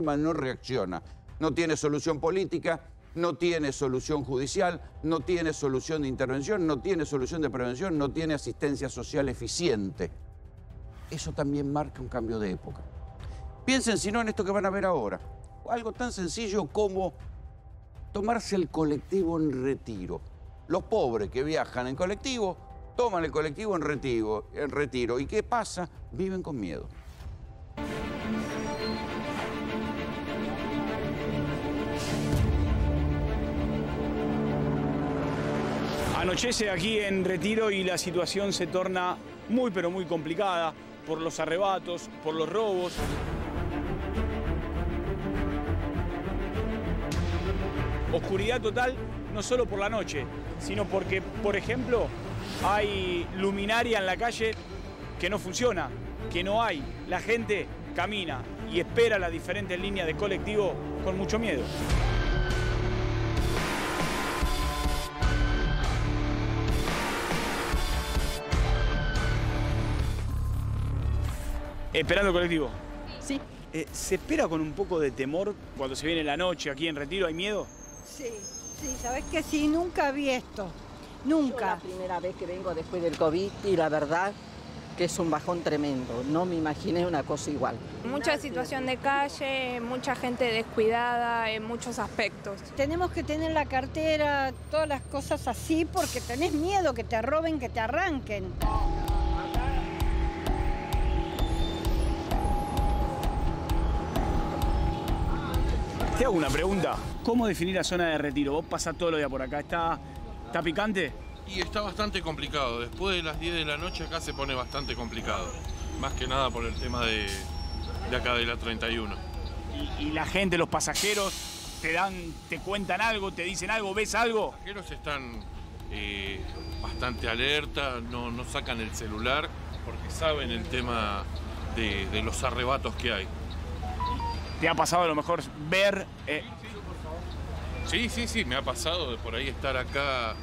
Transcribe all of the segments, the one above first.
no reacciona. No tiene solución política, no tiene solución judicial, no tiene solución de intervención, no tiene solución de prevención, no tiene asistencia social eficiente. Eso también marca un cambio de época. Piensen si no en esto que van a ver ahora. Algo tan sencillo como tomarse el colectivo en retiro. Los pobres que viajan en colectivo toman el colectivo en retiro, en retiro. ¿Y qué pasa? Viven con miedo. Anochece aquí en Retiro y la situación se torna muy pero muy complicada por los arrebatos, por los robos. Oscuridad total no solo por la noche, sino porque, por ejemplo, hay luminaria en la calle que no funciona, que no hay. La gente camina y espera las diferentes líneas de colectivo con mucho miedo. Esperando el colectivo. Sí. Eh, ¿Se espera con un poco de temor cuando se viene la noche aquí en Retiro? ¿Hay miedo? Sí, sí, sabes que sí, nunca vi esto. Nunca. la primera vez que vengo después del COVID y la verdad que es un bajón tremendo. No me imaginé una cosa igual. Mucha situación de calle, mucha gente descuidada en muchos aspectos. Tenemos que tener la cartera, todas las cosas así, porque tenés miedo que te roben, que te arranquen. Te hago una pregunta. ¿Cómo definir la zona de retiro? Vos pasás todo el día por acá. ¿Está, está picante? Y está bastante complicado. Después de las 10 de la noche acá se pone bastante complicado. Más que nada por el tema de, de acá de la 31. ¿Y, y la gente, los pasajeros, te dan, te cuentan algo, te dicen algo, ves algo? Los pasajeros están eh, bastante alerta, no, no sacan el celular porque saben el tema de, de los arrebatos que hay. ¿Te ha pasado a lo mejor ver... eh, Sí, sí, sí, me ha pasado de por ahí estar acá eh,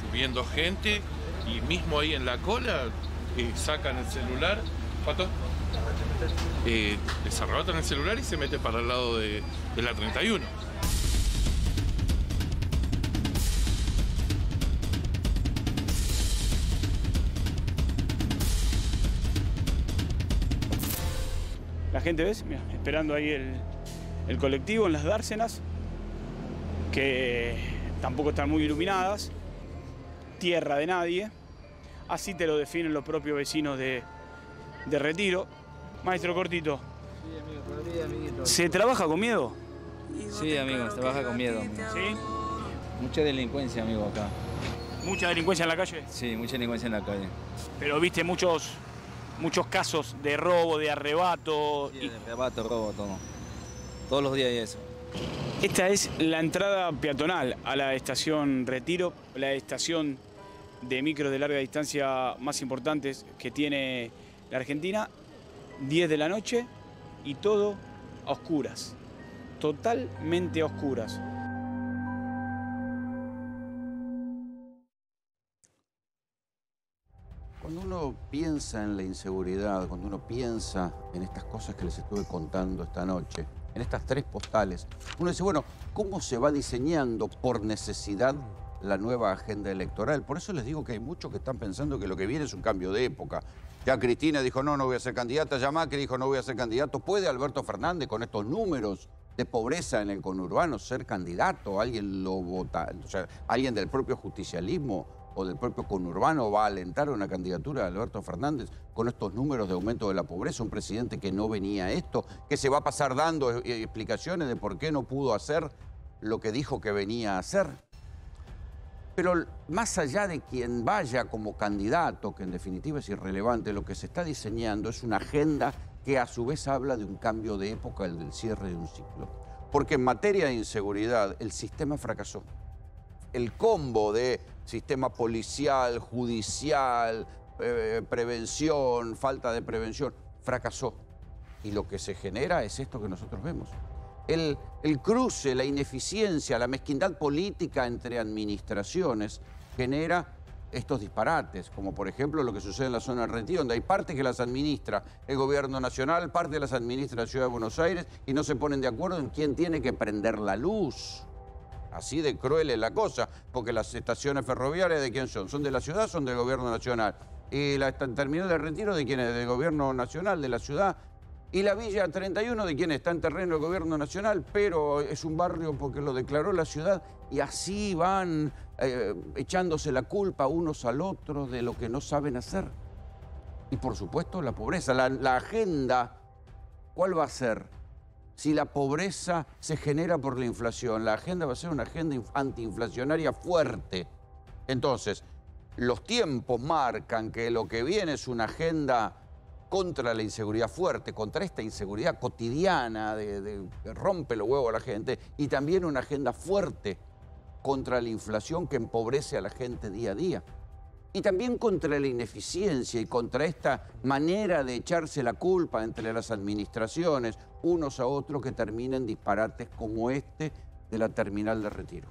subiendo gente y mismo ahí en la cola eh, sacan el celular. ¿Pato? Eh, el celular y se mete para el lado de, de la 31. Gente, ¿ves? Mira, esperando ahí el, el colectivo en las dársenas, que tampoco están muy iluminadas. Tierra de nadie. Así te lo definen los propios vecinos de, de Retiro. Maestro Cortito, Sí, amigo, amiguito. ¿se trabaja con miedo? Sí, amigo, se trabaja con miedo. amigo. ¿Sí? Mucha delincuencia, amigo, acá. ¿Mucha delincuencia en la calle? Sí, mucha delincuencia en la calle. Pero viste muchos, muchos casos de robo, de arrebato. Sí, de arrebato, robo, todo. Todos los días hay eso. Esta es la entrada peatonal a la estación Retiro, la estación de micros de larga distancia más importantes que tiene la Argentina. 10 de la noche y todo a oscuras, totalmente a oscuras. Piensa en la inseguridad, cuando uno piensa en estas cosas que les estuve contando esta noche, en estas tres postales, uno dice, bueno, ¿cómo se va diseñando por necesidad la nueva agenda electoral? Por eso les digo que hay muchos que están pensando que lo que viene es un cambio de época. Ya Cristina dijo, no, no voy a ser candidata, ya dijo, no voy a ser candidato. ¿Puede Alberto Fernández con estos números de pobreza en el conurbano ser candidato? ¿Alguien lo vota? O sea, ¿alguien del propio justicialismo o del propio conurbano va a alentar una candidatura de Alberto Fernández con estos números de aumento de la pobreza? Un presidente que no venía a esto, que se va a pasar dando eh, explicaciones de por qué no pudo hacer lo que dijo que venía a hacer. Pero más allá de quien vaya como candidato, que en definitiva es irrelevante, lo que se está diseñando es una agenda que a su vez habla de un cambio de época, el del cierre de un ciclo. Porque en materia de inseguridad el sistema fracasó. El combo de sistema policial, judicial, eh, prevención, falta de prevención, fracasó. Y lo que se genera es esto que nosotros vemos. El, cruce, la ineficiencia, la mezquindad política entre administraciones genera estos disparates, como por ejemplo lo que sucede en la zona del Retiro, donde hay partes que las administra el gobierno nacional, parte las administra la ciudad de Buenos Aires y no se ponen de acuerdo en quién tiene que prender la luz. Así de cruel es la cosa, porque las estaciones ferroviarias de quién son? ¿Son de la ciudad son del gobierno nacional? ¿Y la terminal de retiro de quién es? ¿Del gobierno nacional, de la ciudad? Y la Villa 31 de quién está en terreno del gobierno nacional, pero es un barrio porque lo declaró la ciudad y así van eh, echándose la culpa unos al otro de lo que no saben hacer. Y por supuesto la pobreza, la agenda, ¿cuál va a ser? Si la pobreza se genera por la inflación. La agenda va a ser una agenda antiinflacionaria fuerte. Entonces, los tiempos marcan que lo que viene es una agenda contra la inseguridad fuerte, contra esta inseguridad cotidiana de, que rompe los huevos a la gente, y también una agenda fuerte contra la inflación que empobrece a la gente día a día y también contra la ineficiencia y contra esta manera de echarse la culpa entre las administraciones unos a otros que terminen disparates como este de la terminal de retiro.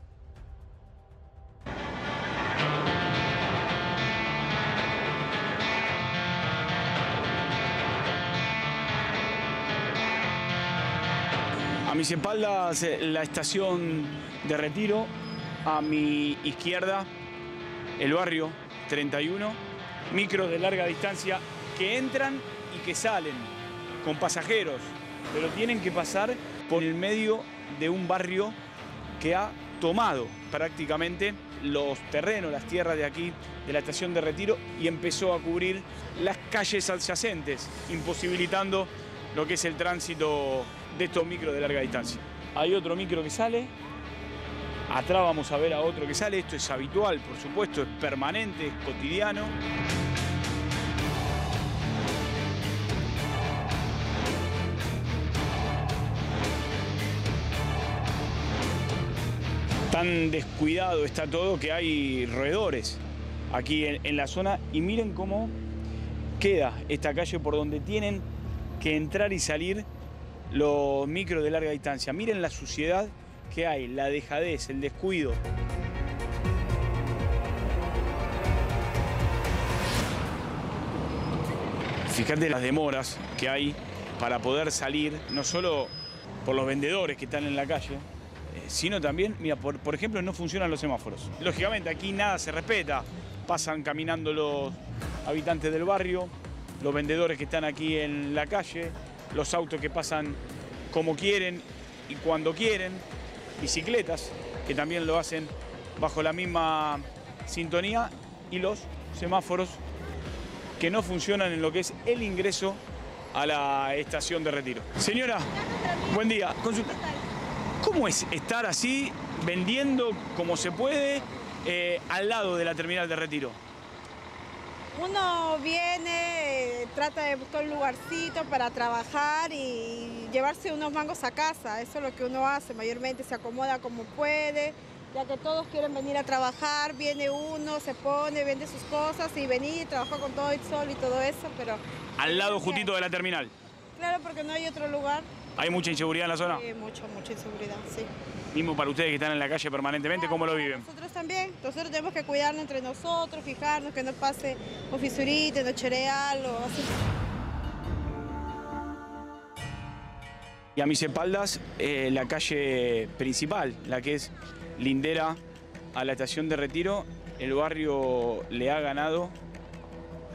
A mis espaldas eh, la estación de retiro, a mi izquierda el barrio 31, micros de larga distancia que entran y que salen con pasajeros, pero tienen que pasar por el medio de un barrio que ha tomado prácticamente los terrenos, las tierras de aquí, de la estación de retiro, y empezó a cubrir las calles adyacentes, imposibilitando lo que es el tránsito de estos micros de larga distancia. Hay otro micro que sale, Atrás vamos a ver a otro que sale. Esto es habitual, por supuesto, es permanente, es cotidiano. Tan descuidado está todo que hay roedores aquí en, la zona. Y miren cómo queda esta calle por donde tienen que entrar y salir los micros de larga distancia. Miren la suciedad que hay, la dejadez, el descuido. Fíjate las demoras que hay para poder salir, no solo por los vendedores que están en la calle, eh, sino también, mira, por, por ejemplo, no funcionan los semáforos. Lógicamente aquí nada se respeta, pasan caminando los habitantes del barrio, los vendedores que están aquí en la calle, los autos que pasan como quieren y cuando quieren, bicicletas, que también lo hacen bajo la misma sintonía, y los semáforos que no funcionan en lo que es el ingreso a la estación de retiro. Señora, buen día. ¿Cómo es estar así vendiendo como se puede eh, al lado de la terminal de retiro? Uno viene, trata de buscar un lugarcito para trabajar y llevarse unos mangos a casa. Eso es lo que uno hace, mayormente se acomoda como puede, ya que todos quieren venir a trabajar, viene uno, se pone, vende sus cosas y venir, trabaja con todo el sol y todo eso, pero... Al lado justito de la terminal. Claro, porque no hay otro lugar. ¿Hay mucha inseguridad en la zona? Sí, mucho, mucha inseguridad, sí. Mismo para ustedes que están en la calle permanentemente, ¿cómo lo viven? Nosotros también. Nosotros tenemos que cuidarnos entre nosotros, fijarnos que no pase un fisurito, no choreal o así. Y a mis espaldas, eh, la calle principal, la que es lindera a la estación de retiro, el barrio le ha ganado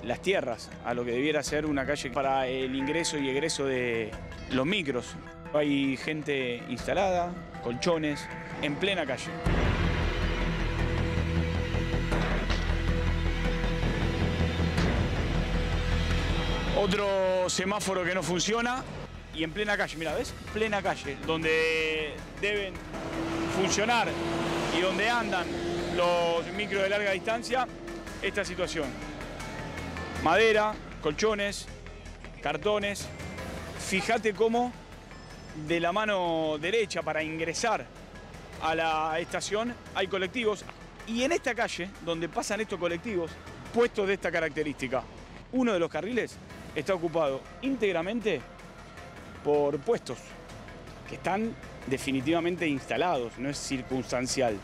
las tierras a lo que debiera ser una calle para el ingreso y egreso de los micros. Hay gente instalada, colchones, en plena calle. Otro semáforo que no funciona y en plena calle, mira, ¿ves? Plena calle, donde deben funcionar y donde andan los micros de larga distancia, esta situación. Madera, colchones, cartones. Fíjate cómo de la mano derecha para ingresar a la estación hay colectivos y en esta calle donde pasan estos colectivos puestos de esta característica, uno de los carriles está ocupado íntegramente por puestos que están definitivamente instalados, no es circunstancial.